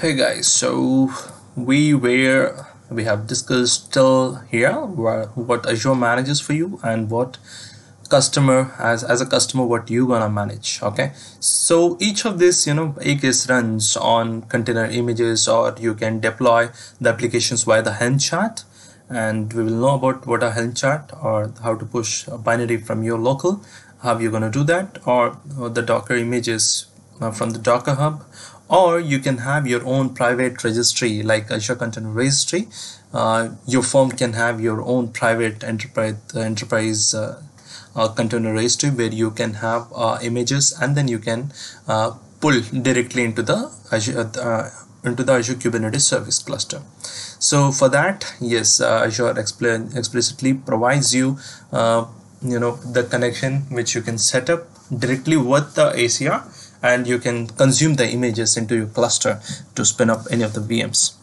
hey guys so we were we have discussed till here what azure manages for you and what customer as as a customer what you gonna manage okay? So each of this you know AKS runs on container images or you can deploy the applications via the Helm chart. And we will know about what a Helm chart or how to push a binary from your local how you're to do that or, or the docker images uh, from the docker hub or you can have your own private registry like Azure Container Registry. Uh, your firm can have your own private enterprise enterprise uh, uh, container registry where you can have uh, images and then you can uh, pull directly into the Azure uh, into the Azure Kubernetes service cluster. So for that, yes, Azure explicitly provides you you know the connection which you can set up directly with the ACR and you can consume the images into your cluster to spin up any of the VMs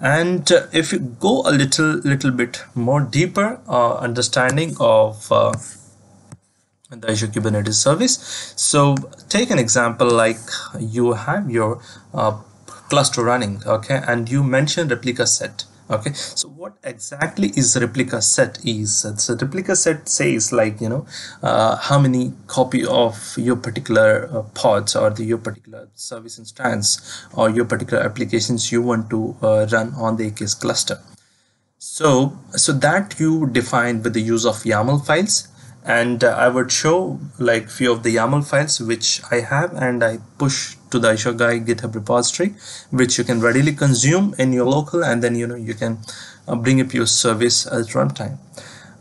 and uh, if you go a little little bit more deeper uh, understanding of uh, the Azure Kubernetes service. So take an example like you have your uh, cluster running okay? And you mentioned replica set okay so what exactly is replica set is? So replica set says like you know uh, how many copy of your particular uh, pods or the your particular service instance or your particular applications you want to uh, run on the AKS cluster. So so that you define with the use of YAML files. And uh, I would show like few of the YAML files which I have and I push to the Azure Guy GitHub repository which you can readily consume in your local and then you know you can uh, bring up your service at runtime.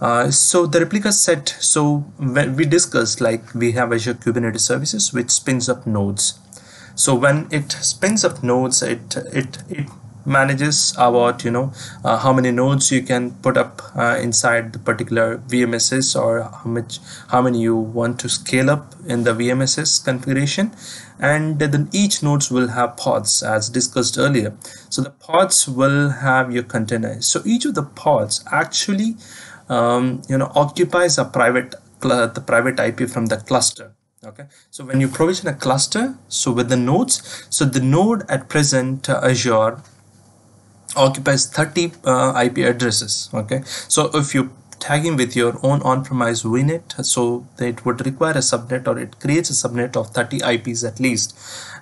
Uh, so the replica set so when we discussed like we have Azure Kubernetes services which spins up nodes so when it spins up nodes it it it manages about you know uh, how many nodes you can put up uh, inside the particular VMSs or how much how many you want to scale up in the VMSs configuration. And then each nodes will have pods as discussed earlier. So the pods will have your containers so each of the pods actually um, you know occupies a private the private IP from the cluster. Okay? So when you provision a cluster so with the nodes so the node at present uh, Azure occupies 30 uh, IP addresses okay? So if you tagging with your own on-premise VNet so it would require a subnet or it creates a subnet of 30 IPs at least.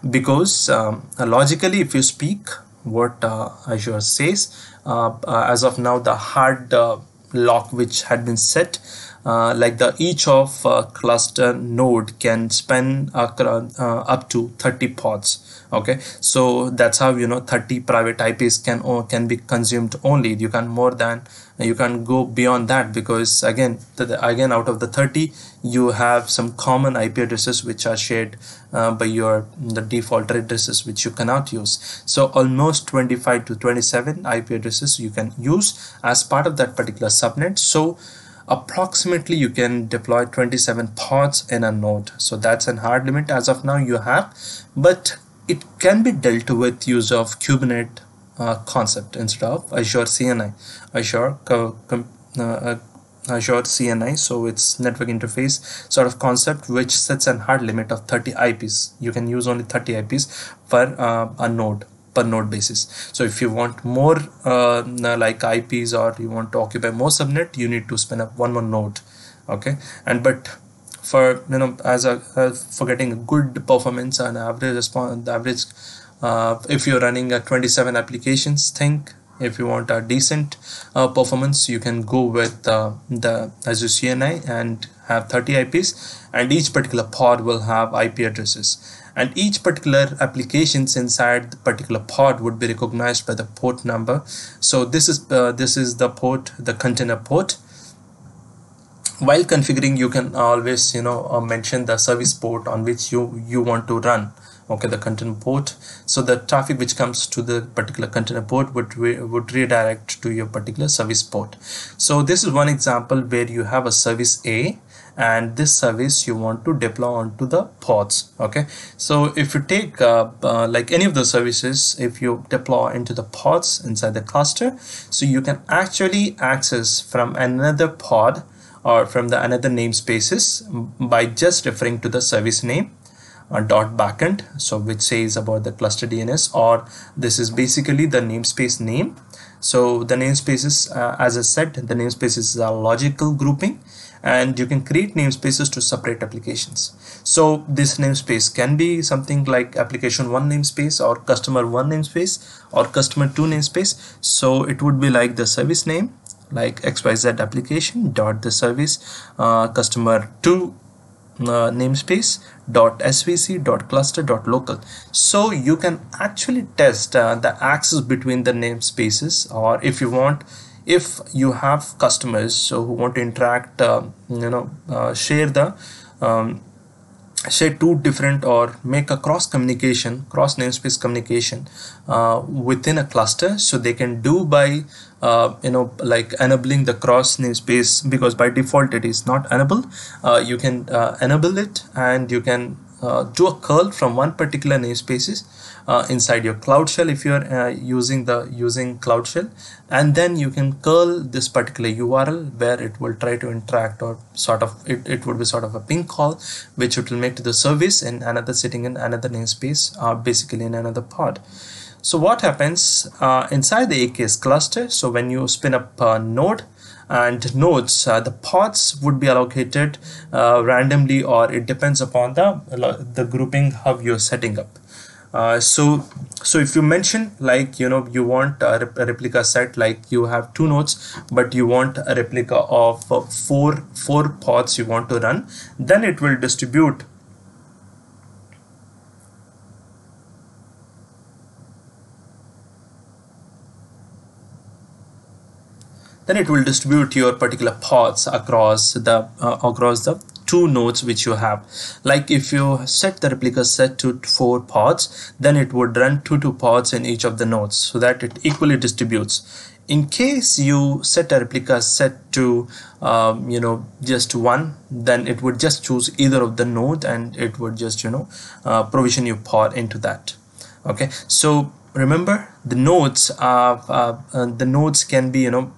Because um, logically if you speak what uh, Azure says uh, uh as of now the hard uh, lock which had been set uh, like the each of uh, cluster node can span uh, up to 30 pods okay? So that's how you know 30 private ips can can be consumed only. You can more than you can go beyond that because again the, again out of the 30 you have some common ip addresses which are shared uh, by your the default addresses which you cannot use. So almost 25 to 27 ip addresses you can use as part of that particular subnet. So approximately you can deploy 27 pods in a node so that's an hard limit as of now you have but it can be dealt with use of Kubernetes uh, concept instead of Azure CNI. Azure uh, uh, Azure CNI, so it's network interface sort of concept which sets an hard limit of 30 IPs. You can use only 30 IPs per uh, a node per node basis. So if you want more uh, like IPs or you want to occupy more subnet, you need to spin up one more node. Okay, and but for you know as a uh, for getting a good performance and average response average uh, if you're running a 27 applications think if you want a decent uh, performance you can go with uh, the Azure CNI and have 30 IPs and each particular pod will have IP addresses and each particular applications inside the particular pod would be recognized by the port number. So this is uh, this is the port the container port. While configuring you can always you know uh, mention the service port on which you you want to run okay the container port. So the traffic which comes to the particular container port would re would redirect to your particular service port. So this is one example where you have a service a and this service you want to deploy onto the pods okay? So if you take uh, uh, like any of the services if you deploy into the pods inside the cluster so you can actually access from another pod or from the another namespaces by just referring to the service name uh, dot backend so which says about the cluster DNS or this is basically the namespace name. So the namespaces uh, as I said the namespace is a logical grouping and you can create namespaces to separate applications. So this namespace can be something like application one namespace or customer one namespace or customer two namespace. So it would be like the service name like xyz application dot the service uh, customer two uh, namespace dot svc dot cluster dot local. So you can actually test uh, the access between the namespaces or if you want if you have customers so who want to interact uh, you know uh, share the um, share two different or make a cross communication cross namespace communication uh, within a cluster so they can do by uh, you know like enabling the cross namespace because by default it is not enabled. Uh, you can uh, enable it and you can do a curl from one particular namespaces uh, inside your cloud shell if you're uh, using the using cloud shell. And then you can curl this particular url where it will try to interact or sort of it, it would be sort of a ping call which it will make to the service in another sitting in another namespace uh, basically in another pod. So what happens uh, inside the AKS cluster so when you spin up a node and nodes. Uh, the pods would be allocated uh, randomly or it depends upon the the grouping how you're setting up. Uh, so so if you mention like you know you want a, rep- a, replica set like you have two nodes but you want a replica of uh, four four pods you want to run then it will distribute then it will distribute your particular pods across the uh, across the two nodes which you have. Like if you set the replica set to four pods then it would run two two pods in each of the nodes so that it equally distributes. In case you set a replica set to um, you know just one then it would just choose either of the node and it would just you know uh, provision your pod into that. Okay? So remember the nodes are uh, uh, the nodes can be you know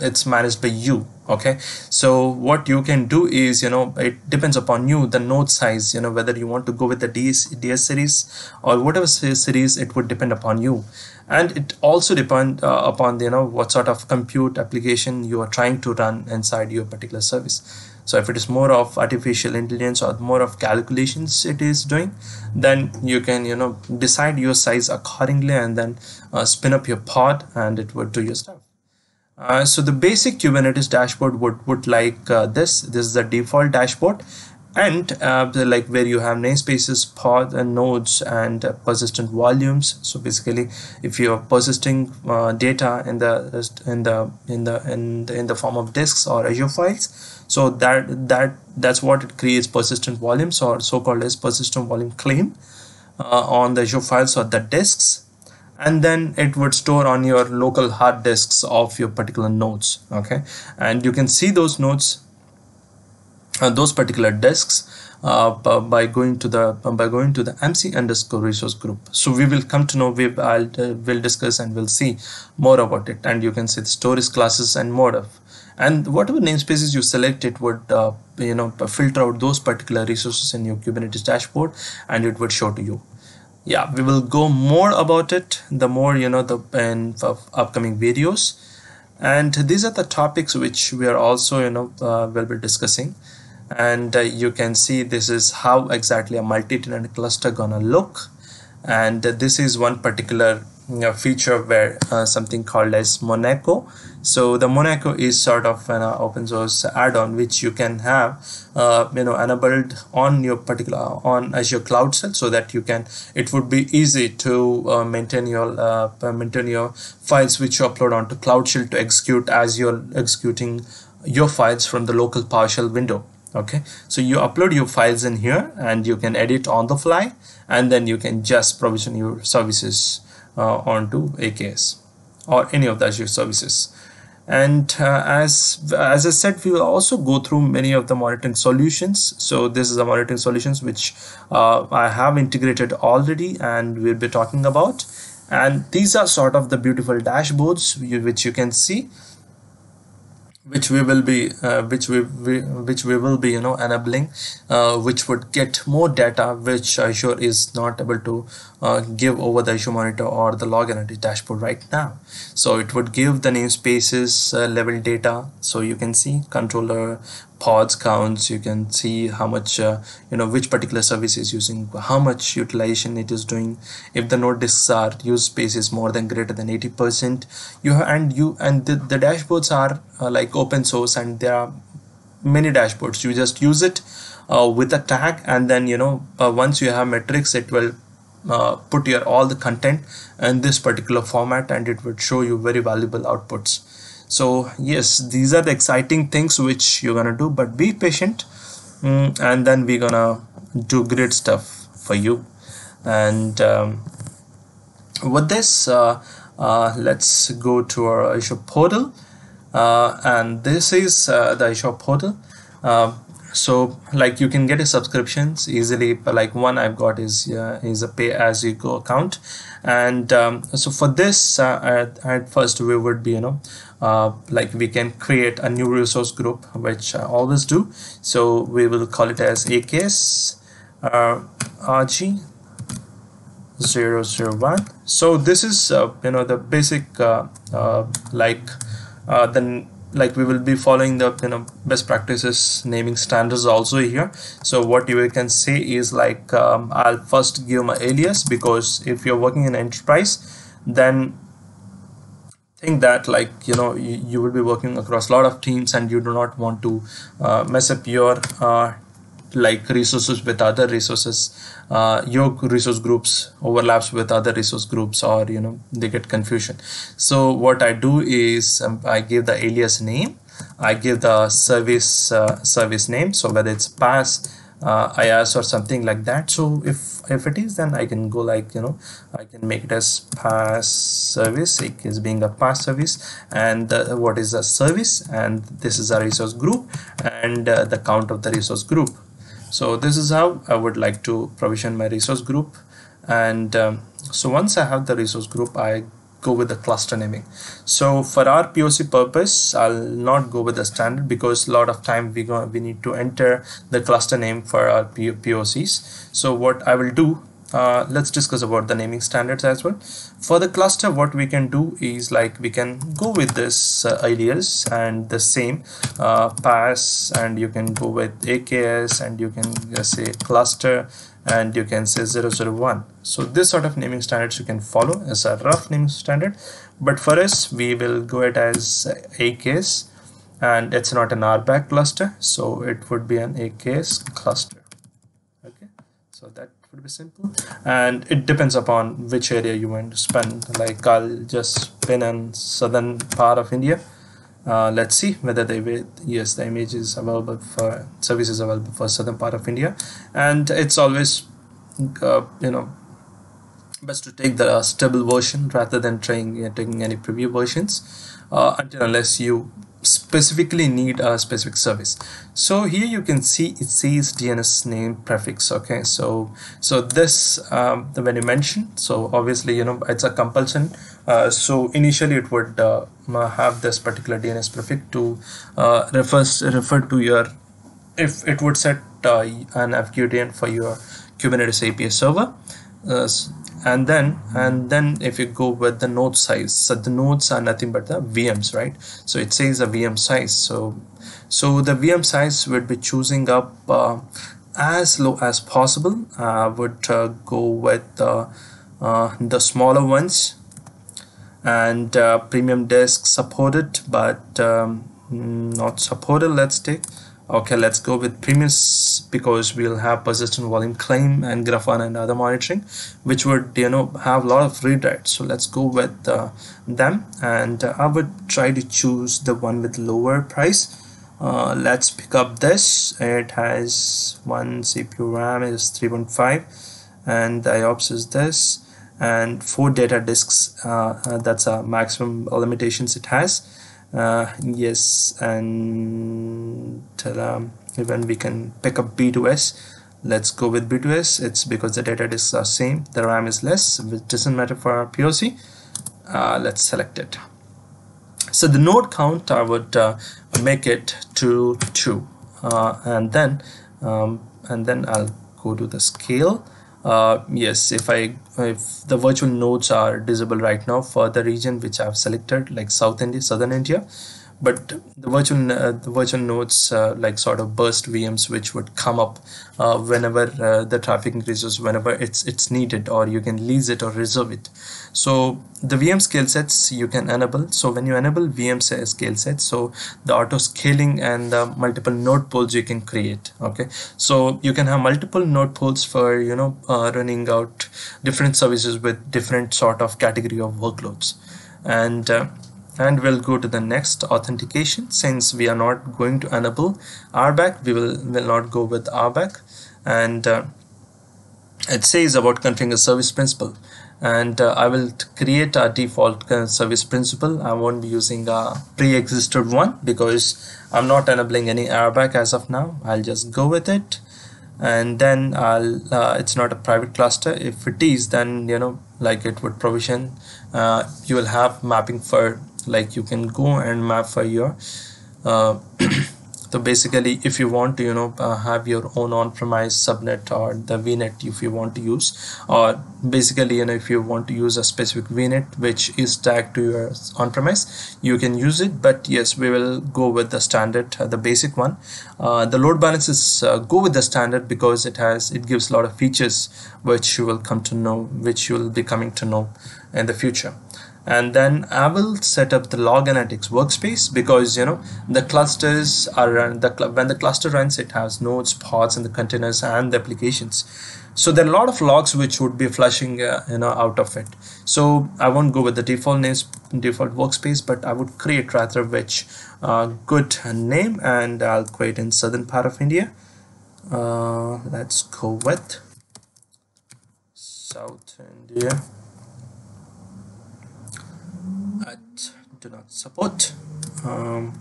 it's managed by you okay? So what you can do is you know it depends upon you the node size you know whether you want to go with the ds ds series or whatever series it would depend upon you. And it also depend uh, upon you know what sort of compute application you are trying to run inside your particular service. So if it is more of artificial intelligence or more of calculations it is doing then you can you know decide your size accordingly and then uh, spin up your pod and it would do your stuff uh, so the basic Kubernetes dashboard would, would like uh, this. This is the default dashboard and uh, like where you have namespaces, pod and nodes and uh, persistent volumes. So basically, if you are persisting uh, data in the in the in the in the in the form of disks or Azure files, so that that that's what it creates persistent volumes or so-called as persistent volume claim on the Azure files or the disks and then it would store on your local hard disks of your particular nodes okay and you can see those nodes uh, those particular disks uh, by going to the by going to the MC underscore resource group. So we will come to know we I'll uh, will discuss and we'll see more about it. And you can see the storage classes and more of. And whatever namespaces you select, it would uh, you know filter out those particular resources in your Kubernetes dashboard, and it would show to you yeah we will go more about it the more you know the in upcoming videos. And these are the topics which we are also you know uh, will be discussing. And uh, you can see this is how exactly a multi-tenant cluster gonna look. And this is one particular you know, feature where uh, something called as Monaco. So the Monaco is sort of an uh, open source add-on which you can have, uh, you know, enabled on your particular on Azure Cloud Shell, so that you can. It would be easy to uh, maintain your maintain your files which you upload onto Cloud Shell to execute as you're executing your files from the local PowerShell window okay so you upload your files in here and you can edit on the fly and then you can just provision your services uh, onto AKS or any of the Azure services. And uh, as as I said, we will also go through many of the monitoring solutions. So this is the monitoring solutions which uh, I have integrated already, and we'll be talking about. And these are sort of the beautiful dashboards which you can see which we will be uh, which we, we which we will be you know enabling uh, which would get more data which Azure is not able to uh, give over the Azure monitor or the log analytics dashboard right now. So it would give the namespaces uh, level data. So you can see controller pods counts you can see how much uh, you know which particular service is using how much utilization it is doing. If the node disks are use space is more than greater than 80 percent you have, and you and the, the dashboards are uh, like open source and there are many dashboards. You just use it uh, with a tag and then you know uh, once you have metrics it will uh, put your all the content in this particular format and it would show you very valuable outputs so yes these are the exciting things which you're gonna do but be patient mm, and then we're gonna do great stuff for you. And um, with this uh, uh, let's go to our iShop portal. Uh, and this is uh, the iShop portal. Uh, so like you can get a subscriptions easily. Like one I've got is uh, is a pay as you go account. And um, so for this uh, at, at first we would be you know uh, like we can create a new resource group which I always do. So we will call it as AKS uh, RG 001 so this is uh, you know the basic uh, uh, like uh, the like we will be following the you know best practices naming standards also here. So what you can say is like um, I'll first give my alias because if you're working in enterprise then think that like you know you, you will be working across a lot of teams and you do not want to uh, mess up your uh, like resources with other resources. Uh, your resource groups overlaps with other resource groups or you know they get confusion. So what i do is um, i give the alias name. I give the service uh, service name. So whether it's PaaS uh, IaaS or something like that. So if if it is then I can go like you know I can make it as PaaS service. It is being a pass service. And uh, what is a service? And this is a resource group. And uh, the count of the resource group. So this is how I would like to provision my resource group. And um, so once I have the resource group I go with the cluster naming. So for our POC purpose I'll not go with the standard because a lot of time we go we need to enter the cluster name for our POCs so what I will do uh, let's discuss about the naming standards as well. For the cluster what we can do is like we can go with this uh, alias and the same uh, PaaS and you can go with AKS and you can say cluster and you can say 001 so this sort of naming standards you can follow as a rough naming standard. But for us we will go it as AKS and it's not an RBAC cluster so it would be an AKS cluster. Okay? So that would be simple. And it depends upon which area you want to spend. Like I'll just pin in southern part of India uh, let's see whether they will yes the image is available for services available for southern part of India. And it's always uh, you know best to take the stable version rather than trying uh, taking any preview versions uh, until unless you specifically need a specific service. So here you can see it says dns name prefix okay? So so this um, when you mention so obviously you know it's a compulsion uh, so initially it would uh, have this particular dns prefix to uh, refers refer to your if it would set uh, an fqdn for your kubernetes api server uh, and then and then if you go with the node size so the nodes are nothing but the vms right? So it says a vm size so so the vm size would be choosing up as low as possible. I would go with the smaller ones and uh, premium disk supported but um, not supported let's take. Okay let's go with premium because we'll have persistent volume claim and Grafana and other monitoring which would you know have a lot of read writes so let's go with uh, them and uh, I would try to choose the one with lower price. Uh, let's pick up this. It has one CPU RAM is 3.5 and IOPS is this and four data disks uh, uh, that's a maximum limitations it has. Uh, yes and um, even we can pick up B2S let's go with B2S it's because the data disks are same the RAM is less which doesn't matter for our POC uh, let's select it. So the node count I would uh, make it to two. Uh, and then um, and then I'll go to the scale. Yes if I if the virtual nodes are visible right now for the region which I've selected like South India Southern India but the virtual uh, the virtual nodes uh, like sort of burst VMs which would come up uh, whenever uh, the traffic increases whenever it's it's needed or you can lease it or reserve it. So the VM scale sets you can enable. So when you enable VM scale sets so the auto scaling and the multiple node pools you can create okay? So you can have multiple node pools for you know uh, running out different services with different sort of category of workloads. And uh, and we'll go to the next authentication. Since we are not going to enable RBAC we will will not go with RBAC and uh, it says about configuring a service principal and uh, I will create a default service principal I won't be using a pre-existed one because I'm not enabling any RBAC as of now. I'll just go with it. And then I'll uh, it's not a private cluster. If it is then you know like it would provision uh, you will have mapping for like you can go and map for your uh, so basically if you want to you know uh, have your own on-premise subnet or the vnet if you want to use or basically you know if you want to use a specific vnet which is tagged to your on-premise you can use it but yes we will go with the standard uh, the basic one. Uh, the load balancers uh, go with the standard because it has it gives a lot of features which you will come to know which you will be coming to know in the future and then I will set up the log analytics workspace because you know the clusters are run the when the cluster runs it has nodes pods and the containers and the applications. So there are a lot of logs which would be flushing uh, you know out of it. So I won't go with the default names default workspace but I would create rather which uh, good name and I'll create in southern part of India. Uh, let's go with South India do not support. Um,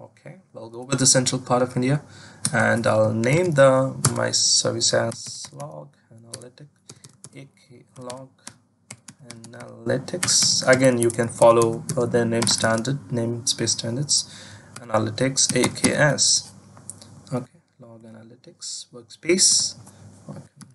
okay we'll go with the central part of India and I'll name the my service as log analytic log analytics. Again you can follow the name standard namespace standards. Analytics aks okay log analytics workspace.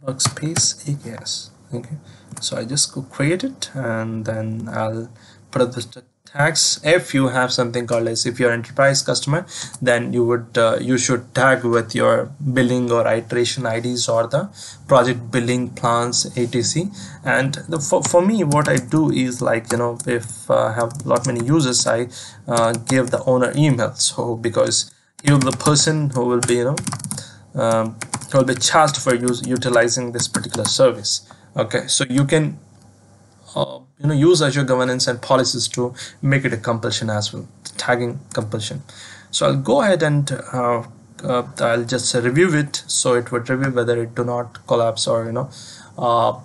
Workspace aks okay. So I just go create it and then I'll put up the tags. If you have something called as if you're enterprise customer then you would uh, you should tag with your billing or iteration IDs or the project billing plans etc and the, for, for me what I do is like you know if uh, I have a lot many users I uh, give the owner email. So because be the person who will be you know um, will be charged for use, utilizing this particular service okay so you can uh, you know use Azure governance and policies to make it a compulsion as well tagging compulsion. So I'll go ahead and uh, uh, I'll just review it so it would review whether it do not collapse or you know uh,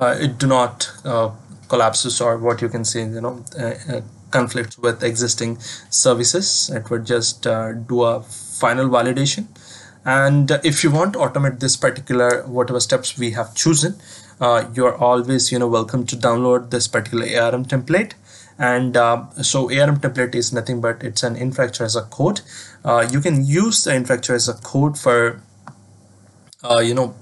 uh, it do not uh, collapses or what you can see you know conflicts with existing services. It would just do a final validation and if you want to automate this particular whatever steps we have chosen uh, you're always you know welcome to download this particular ARM template. And uh, so ARM template is nothing but it's an infrastructure as a code. Uh, you can use the infrastructure as a code for uh, you know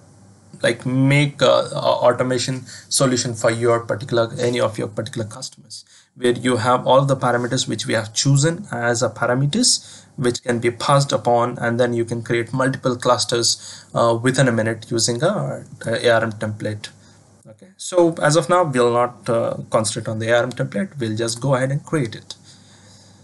like make a, automation solution for your particular any of your particular customers where you have all the parameters which we have chosen as a parameters which can be passed upon and then you can create multiple clusters uh, within a minute using a, a, ARM template. Okay so as of now we'll not uh, concentrate on the ARM template. We'll just go ahead and create it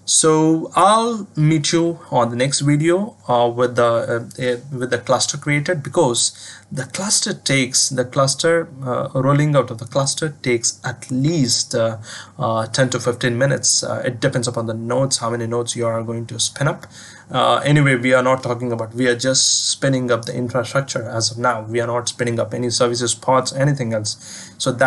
so I'll meet you on the next video uh, with the uh, with the cluster created because the cluster takes the cluster uh, rolling out of the cluster takes at least uh, uh, 10 to 15 minutes. Uh, it depends upon the nodes how many nodes you are going to spin up. Anyway we are not talking about we are just spinning up the infrastructure as of now. We are not spinning up any services pods anything else. So that